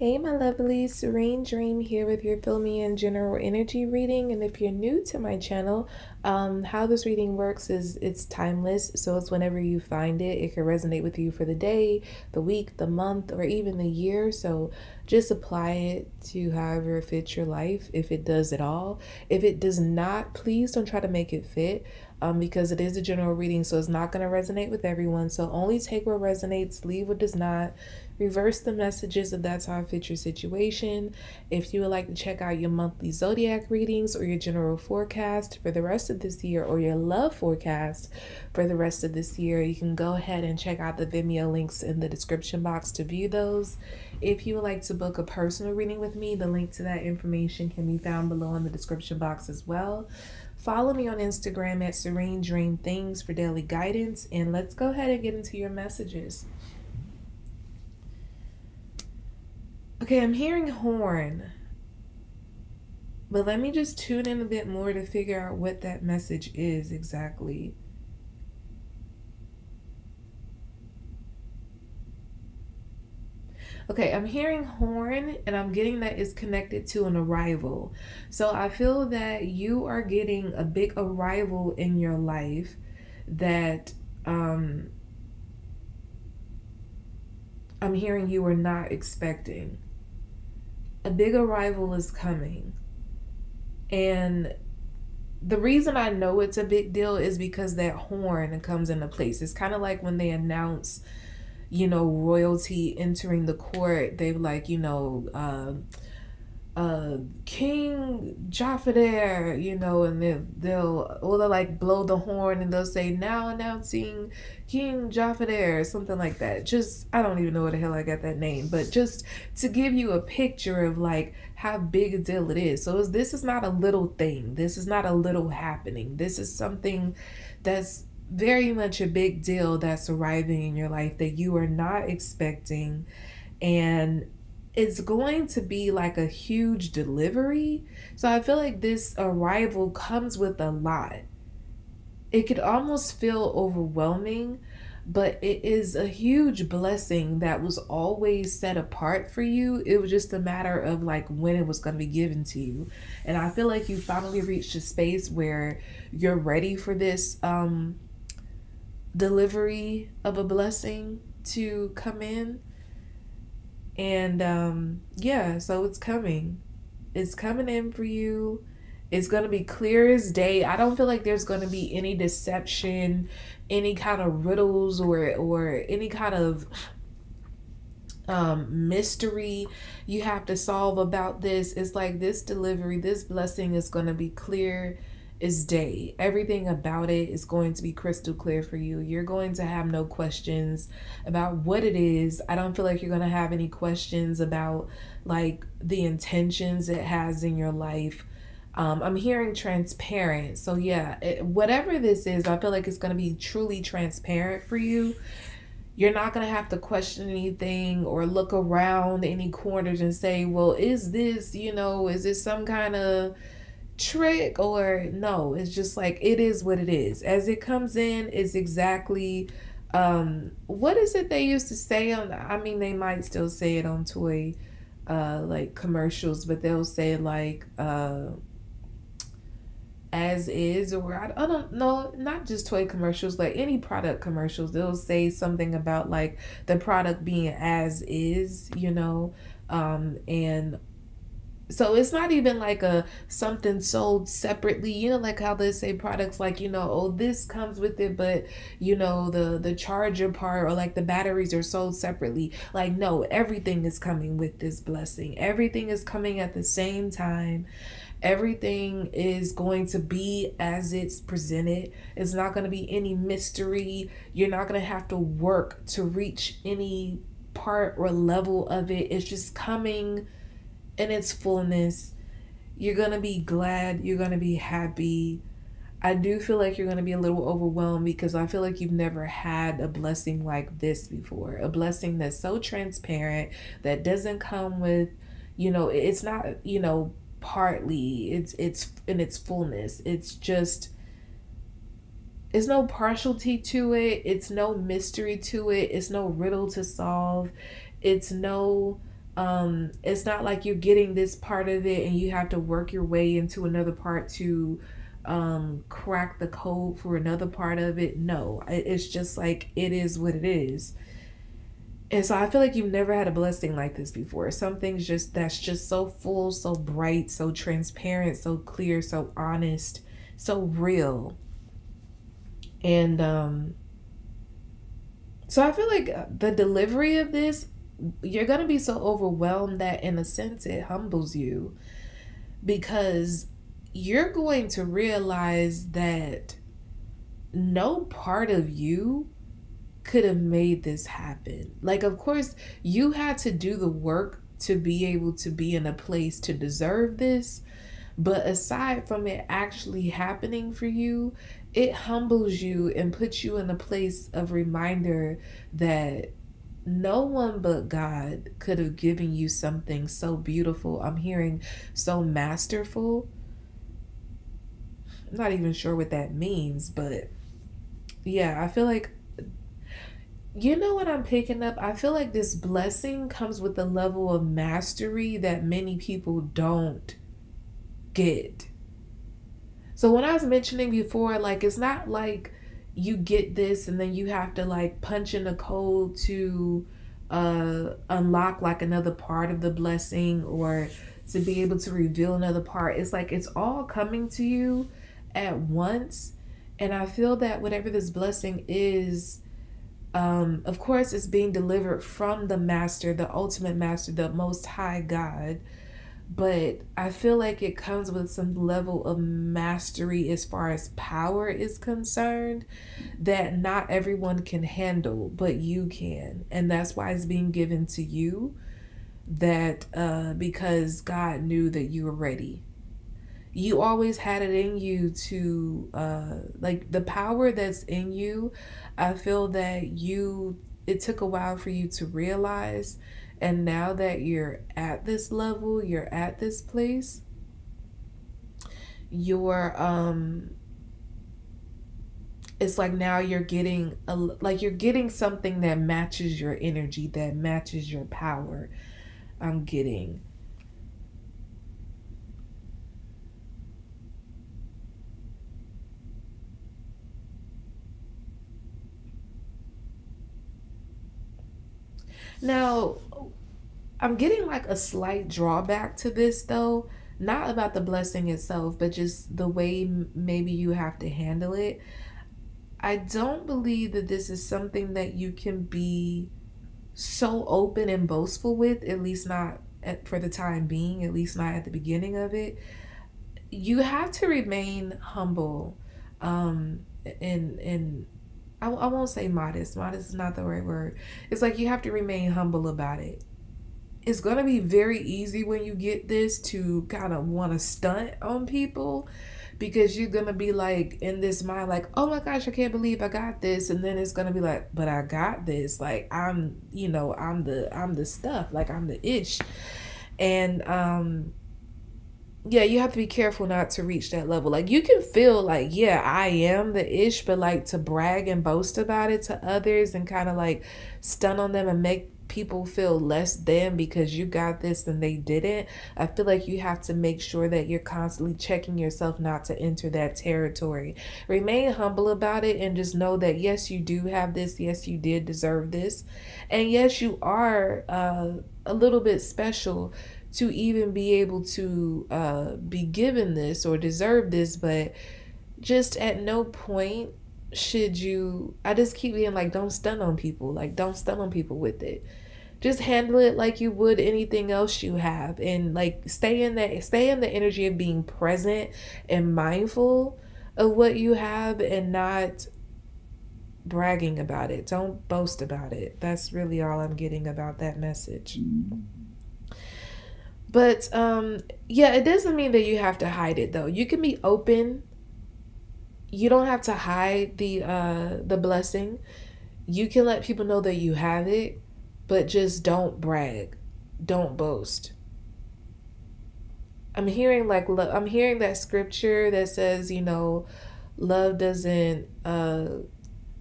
Hey, my lovely Serene Dream here with your Fill and General Energy reading. And if you're new to my channel, um, how this reading works is it's timeless. So it's whenever you find it, it can resonate with you for the day, the week, the month, or even the year. So just apply it to however it fits your life, if it does at all. If it does not, please don't try to make it fit. Um, because it is a general reading, so it's not going to resonate with everyone. So only take what resonates, leave what does not reverse the messages if that's how it fits your situation. If you would like to check out your monthly zodiac readings or your general forecast for the rest of this year or your love forecast for the rest of this year, you can go ahead and check out the Vimeo links in the description box to view those. If you would like to book a personal reading with me, the link to that information can be found below in the description box as well. Follow me on Instagram at Serene Dream Things for daily guidance, and let's go ahead and get into your messages. Okay, I'm hearing horn. But let me just tune in a bit more to figure out what that message is exactly. Okay, I'm hearing horn and I'm getting that is connected to an arrival. So I feel that you are getting a big arrival in your life that um I'm hearing you are not expecting a big arrival is coming. And the reason I know it's a big deal is because that horn comes into place. It's kind of like when they announce, you know, royalty entering the court. They like, you know, uh, uh King Jaffader, you know, and they'll they'll or they'll like blow the horn and they'll say now announcing King Jaffader, something like that. Just I don't even know where the hell I got that name, but just to give you a picture of like how big a deal it is. So this is not a little thing. This is not a little happening. This is something that's very much a big deal that's arriving in your life that you are not expecting and it's going to be like a huge delivery. So I feel like this arrival comes with a lot. It could almost feel overwhelming, but it is a huge blessing that was always set apart for you. It was just a matter of like when it was going to be given to you. And I feel like you finally reached a space where you're ready for this um delivery of a blessing to come in and um, yeah, so it's coming. It's coming in for you. It's going to be clear as day. I don't feel like there's going to be any deception, any kind of riddles or or any kind of um, mystery you have to solve about this. It's like this delivery, this blessing is going to be clear is day. Everything about it is going to be crystal clear for you. You're going to have no questions about what it is. I don't feel like you're going to have any questions about like the intentions it has in your life. Um, I'm hearing transparent. So, yeah, it, whatever this is, I feel like it's going to be truly transparent for you. You're not going to have to question anything or look around any corners and say, well, is this, you know, is this some kind of trick or no it's just like it is what it is. As it comes in is exactly um what is it they used to say on i mean they might still say it on toy uh like commercials but they'll say like uh as is or I, I don't know not just toy commercials like any product commercials they'll say something about like the product being as is you know um and so it's not even like a something sold separately you know like how they say products like you know oh this comes with it but you know the the charger part or like the batteries are sold separately. Like no everything is coming with this blessing. Everything is coming at the same time. Everything is going to be as it's presented. It's not going to be any mystery. You're not going to have to work to reach any part or level of it. It's just coming in its fullness. You're going to be glad, you're going to be happy. I do feel like you're going to be a little overwhelmed because I feel like you've never had a blessing like this before. A blessing that's so transparent that doesn't come with, you know, it's not, you know, partly. It's it's in its fullness. It's just it's no partiality to it. It's no mystery to it. It's no riddle to solve. It's no Um, it's not like you're getting this part of it and you have to work your way into another part to um crack the code for another part of it. No, it's just like it is what it is. And so I feel like you've never had a blessing like this before. Something's just that's just so full, so bright, so transparent, so clear, so honest, so real. And um so I feel like the delivery of this you're going to be so overwhelmed that in a sense it humbles you because you're going to realize that no part of you could have made this happen. Like, of course, you had to do the work to be able to be in a place to deserve this. But aside from it actually happening for you, it humbles you and puts you in a place of reminder that no one but God could have given you something so beautiful. I'm hearing so masterful. I'm not even sure what that means, but yeah, I feel like you know what I'm picking up? I feel like this blessing comes with a level of mastery that many people don't get. So when I was mentioning before, like it's not like you get this and then you have to like punch in a code to uh unlock like another part of the blessing or to be able to reveal another part. It's like it's all coming to you at once. And I feel that whatever this blessing is, um, of course, it's being delivered from the master, the ultimate master, the most high God but I feel like it comes with some level of mastery as far as power is concerned that not everyone can handle, but you can. And that's why it's being given to you that uh because God knew that you were ready. You always had it in you to uh like the power that's in you. I feel that you it took a while for you to realize and now that you're at this level, you're at this place, you're um it's like now you're getting a like you're getting something that matches your energy, that matches your power. I'm getting Now, I'm getting like a slight drawback to this though, not about the blessing itself, but just the way maybe you have to handle it. I don't believe that this is something that you can be so open and boastful with, at least not at, for the time being, at least not at the beginning of it. You have to remain humble um, and and I, I won't say modest. Modest is not the right word. It's like you have to remain humble about it. It's going to be very easy when you get this to kind of want to stunt on people because you're going to be like in this mind, like, oh my gosh, I can't believe I got this. And then it's going to be like, but I got this. Like, I'm, you know, I'm the, I'm the stuff. Like, I'm the ish. And, um, yeah, you have to be careful not to reach that level. Like you can feel like, yeah, I am the ish, but like to brag and boast about it to others and kind of like stun on them and make people feel less than because you got this and they didn't. I feel like you have to make sure that you're constantly checking yourself not to enter that territory. Remain humble about it and just know that yes, you do have this. Yes, you did deserve this. And yes, you are uh, a little bit special to even be able to uh, be given this or deserve this, but just at no point should you. I just keep being like, don't stun on people. Like, don't stun on people with it. Just handle it like you would anything else you have, and like stay in that stay in the energy of being present and mindful of what you have, and not bragging about it. Don't boast about it. That's really all I'm getting about that message. But um yeah, it doesn't mean that you have to hide it though. You can be open. You don't have to hide the uh the blessing. You can let people know that you have it, but just don't brag. Don't boast. I'm hearing like I'm hearing that scripture that says, you know, love doesn't uh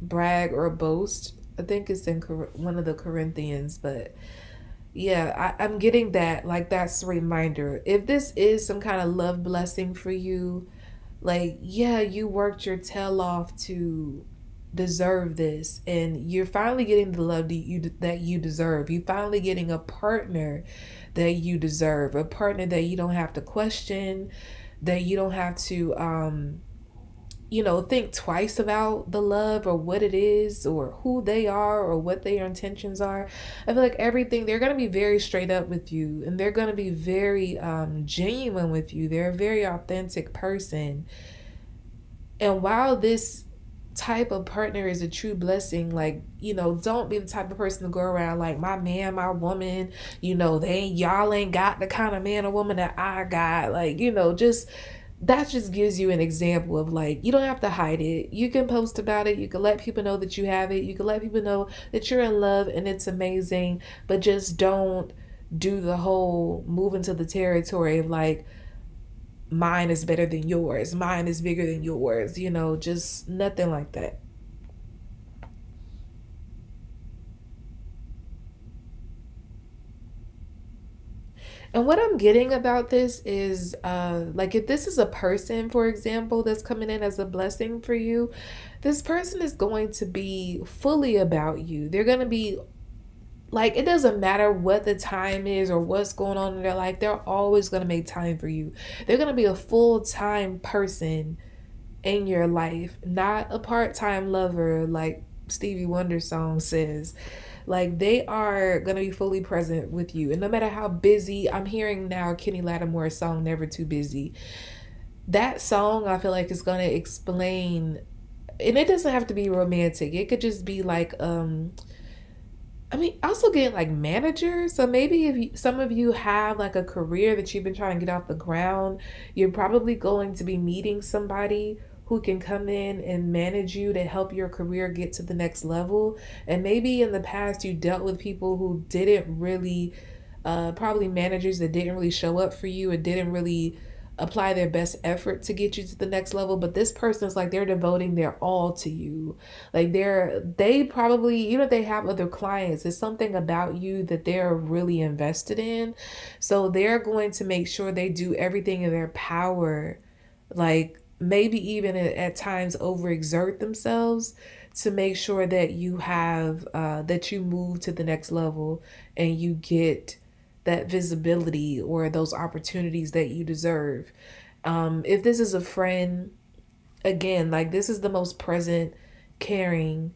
brag or boast. I think it's in one of the Corinthians, but yeah, I, I'm getting that. Like, that's a reminder. If this is some kind of love blessing for you, like, yeah, you worked your tail off to deserve this and you're finally getting the love that you that you deserve. You finally getting a partner that you deserve, a partner that you don't have to question, that you don't have to um you know, think twice about the love or what it is or who they are or what their intentions are. I feel like everything, they're going to be very straight up with you and they're going to be very um, genuine with you. They're a very authentic person. And while this type of partner is a true blessing, like, you know, don't be the type of person to go around like my man, my woman, you know, they y'all ain't got the kind of man or woman that I got. Like, you know, just that just gives you an example of like you don't have to hide it. You can post about it. You can let people know that you have it. You can let people know that you're in love and it's amazing but just don't do the whole move into the territory of like mine is better than yours mine is bigger than yours you know just nothing like that And what I'm getting about this is uh like if this is a person, for example, that's coming in as a blessing for you, this person is going to be fully about you. They're going to be like it doesn't matter what the time is or what's going on in their life, they're always going to make time for you. They're going to be a full-time person in your life, not a part-time lover like Stevie Wonder song says. Like they are gonna be fully present with you. And no matter how busy, I'm hearing now Kenny Lattimore's song Never Too Busy. That song I feel like is gonna explain and it doesn't have to be romantic. It could just be like um I mean, also getting like managers. So maybe if you, some of you have like a career that you've been trying to get off the ground, you're probably going to be meeting somebody who can come in and manage you to help your career get to the next level. And maybe in the past you dealt with people who didn't really, uh, probably managers that didn't really show up for you and didn't really apply their best effort to get you to the next level but this person is like they're devoting their all to you. Like they're they probably you know they have other clients. It's something about you that they're really invested in. So they're going to make sure they do everything in their power like maybe even at times overexert themselves to make sure that you have uh, that you move to the next level and you get that visibility or those opportunities that you deserve um, if this is a friend again like this is the most present caring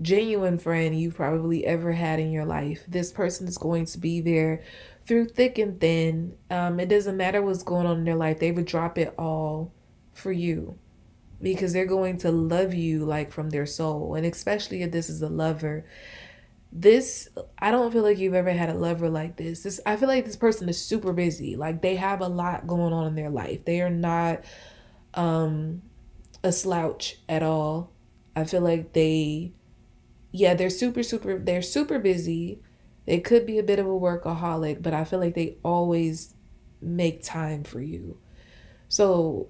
genuine friend you've probably ever had in your life this person is going to be there through thick and thin um, it doesn't matter what's going on in their life they would drop it all for you because they're going to love you like from their soul. And especially if this is a lover. This I don't feel like you've ever had a lover like this. This I feel like this person is super busy. Like they have a lot going on in their life. They are not um a slouch at all. I feel like they yeah, they're super super they're super busy. They could be a bit of a workaholic, but I feel like they always make time for you. So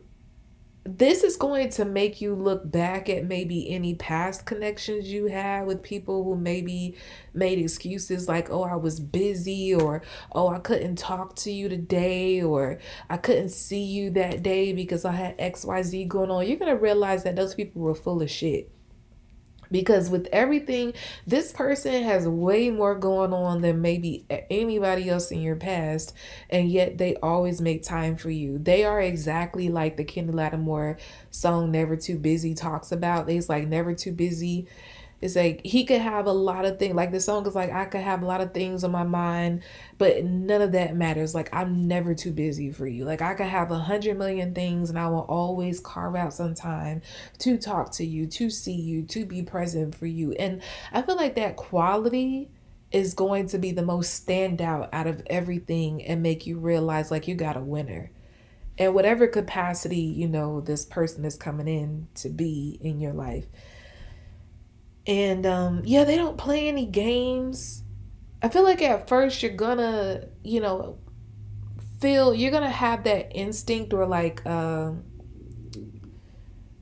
this is going to make you look back at maybe any past connections you had with people who maybe made excuses like, oh, I was busy, or oh, I couldn't talk to you today, or I couldn't see you that day because I had XYZ going on. You're going to realize that those people were full of shit because with everything this person has way more going on than maybe anybody else in your past and yet they always make time for you. They are exactly like the kenny lattimore song never too busy talks about. It's like never too busy it's like he could have a lot of things. Like the song is like I could have a lot of things on my mind, but none of that matters. Like I'm never too busy for you. Like I could have a hundred million things, and I will always carve out some time to talk to you, to see you, to be present for you. And I feel like that quality is going to be the most standout out of everything and make you realize like you got a winner. And whatever capacity, you know, this person is coming in to be in your life and um, yeah, they don't play any games. I feel like at first you're gonna, you know, feel you're gonna have that instinct or like, uh,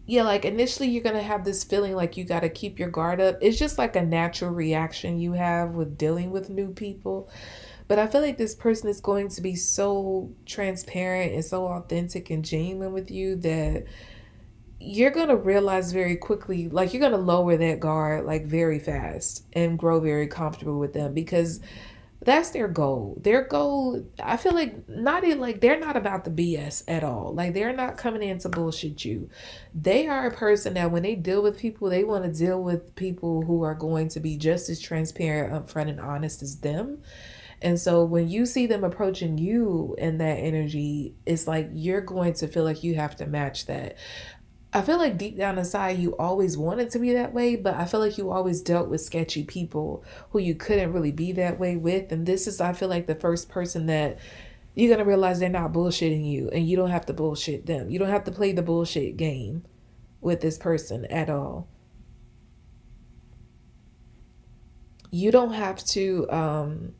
yeah, like initially you're gonna have this feeling like you gotta keep your guard up. It's just like a natural reaction you have with dealing with new people. But I feel like this person is going to be so transparent and so authentic and genuine with you that you're going to realize very quickly, like, you're going to lower that guard, like, very fast and grow very comfortable with them because that's their goal. Their goal, I feel like not in like they're not about the BS at all. Like they're not coming in to bullshit you. They are a person that when they deal with people, they want to deal with people who are going to be just as transparent, upfront, and honest as them. And so when you see them approaching you in that energy, it's like you're going to feel like you have to match that. I feel like deep down inside you always wanted to be that way, but I feel like you always dealt with sketchy people who you couldn't really be that way with. And this is, I feel like, the first person that you're going to realize they're not bullshitting you and you don't have to bullshit them. You don't have to play the bullshit game with this person at all. You don't have to, um,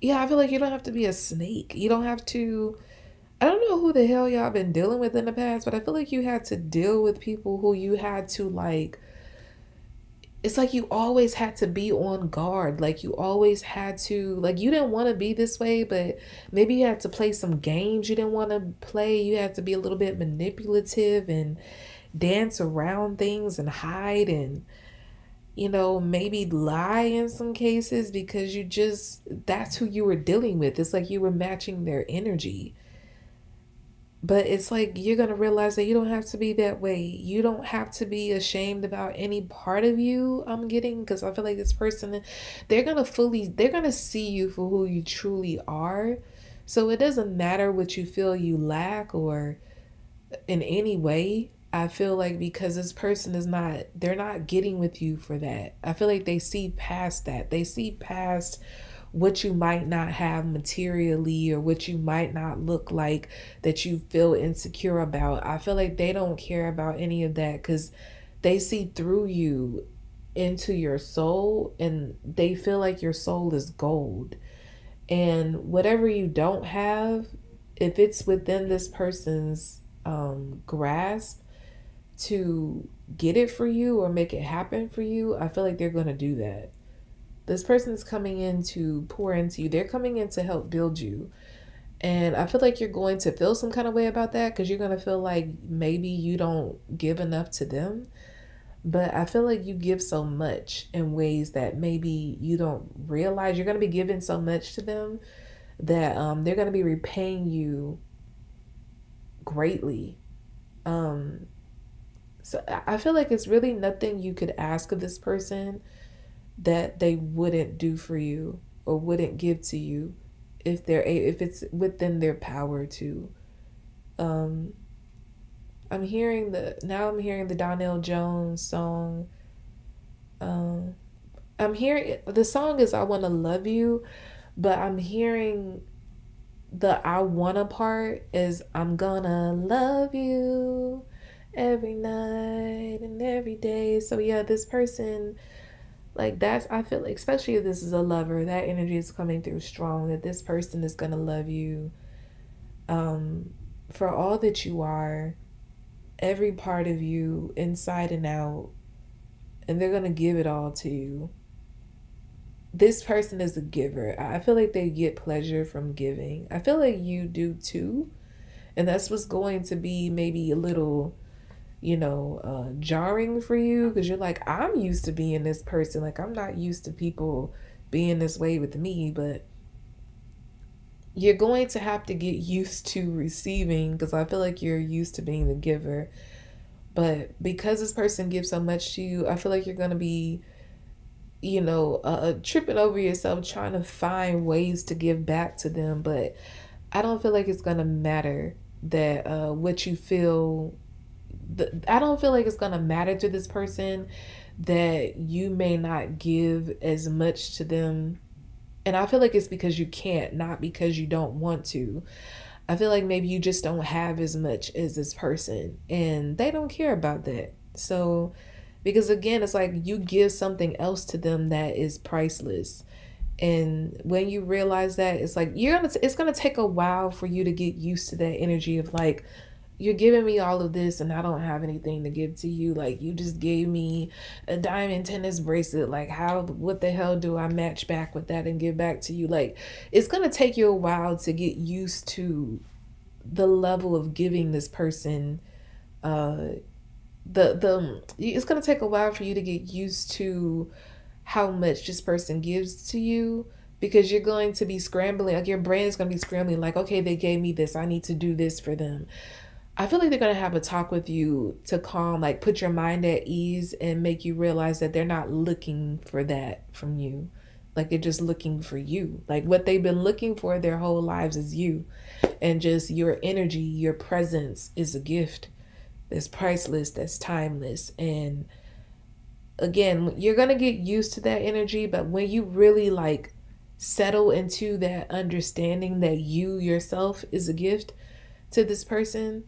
yeah, I feel like you don't have to be a snake. You don't have to I don't know who the hell y'all been dealing with in the past, but I feel like you had to deal with people who you had to like it's like you always had to be on guard. Like you always had to like you didn't want to be this way, but maybe you had to play some games you didn't want to play. You had to be a little bit manipulative and dance around things and hide and you know, maybe lie in some cases because you just that's who you were dealing with. It's like you were matching their energy. But it's like you're going to realize that you don't have to be that way. You don't have to be ashamed about any part of you I'm getting because I feel like this person, they're going to fully, they're going to see you for who you truly are. So it doesn't matter what you feel you lack or in any way. I feel like because this person is not, they're not getting with you for that. I feel like they see past that. They see past what you might not have materially or what you might not look like that you feel insecure about. I feel like they don't care about any of that because they see through you into your soul and they feel like your soul is gold. And whatever you don't have, if it's within this person's um, grasp to get it for you or make it happen for you, I feel like they're going to do that. This person is coming in to pour into you. They're coming in to help build you. And I feel like you're going to feel some kind of way about that because you're going to feel like maybe you don't give enough to them. But I feel like you give so much in ways that maybe you don't realize. You're going to be giving so much to them that um, they're going to be repaying you greatly. Um, so I feel like it's really nothing you could ask of this person that they wouldn't do for you or wouldn't give to you if they're if it's within their power to. Um i'm hearing the now i'm hearing the donell jones song. Um i'm hearing the song is i want to love you but i'm hearing the i wanna part is i'm gonna love you every night and every day. So yeah this person like that's I feel like especially if this is a lover, that energy is coming through strong that this person is gonna love you um for all that you are, every part of you inside and out, and they're gonna give it all to you. This person is a giver. I feel like they get pleasure from giving. I feel like you do too. And that's what's going to be maybe a little you know, uh, jarring for you because you're like, I'm used to being this person. Like, I'm not used to people being this way with me, but you're going to have to get used to receiving because I feel like you're used to being the giver. But because this person gives so much to you, I feel like you're going to be, you know, uh, tripping over yourself trying to find ways to give back to them. But I don't feel like it's going to matter that uh, what you feel the, I don't feel like it's gonna matter to this person that you may not give as much to them. And I feel like it's because you can't, not because you don't want to. I feel like maybe you just don't have as much as this person and they don't care about that. So, because again, it's like you give something else to them that is priceless. And when you realize that, it's like you're gonna, it's gonna take a while for you to get used to that energy of like, you're giving me all of this and I don't have anything to give to you. Like you just gave me a diamond tennis bracelet. Like how what the hell do I match back with that and give back to you? Like it's going to take you a while to get used to the level of giving this person uh the the it's going to take a while for you to get used to how much this person gives to you because you're going to be scrambling like your brain is going to be scrambling like okay they gave me this i need to do this for them I feel like they're going to have a talk with you to calm, like put your mind at ease and make you realize that they're not looking for that from you. Like they're just looking for you. Like what they've been looking for their whole lives is you. And just your energy, your presence is a gift that's priceless, that's timeless. And again, you're going to get used to that energy, but when you really like settle into that understanding that you yourself is a gift to this person,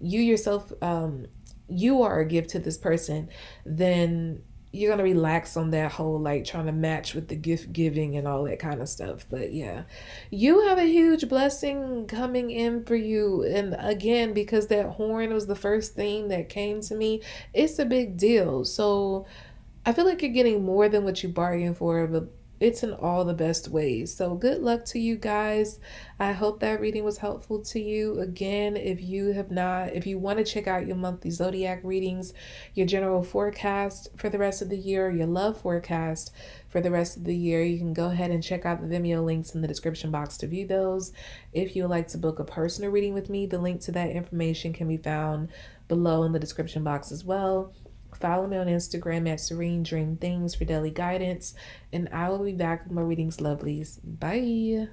you yourself um you are a gift to this person then you're gonna relax on that whole like trying to match with the gift giving and all that kind of stuff. But yeah you have a huge blessing coming in for you. And again because that horn was the first thing that came to me it's a big deal. So i feel like you're getting more than what you bargained for but it's in all the best ways. So good luck to you guys. I hope that reading was helpful to you. Again, if you have not, if you want to check out your monthly zodiac readings, your general forecast for the rest of the year, your love forecast for the rest of the year, you can go ahead and check out the Vimeo links in the description box to view those. If you would like to book a personal reading with me, the link to that information can be found below in the description box as well. Follow me on Instagram at Serene Dream Things for daily guidance, and I will be back with more readings, lovelies. Bye.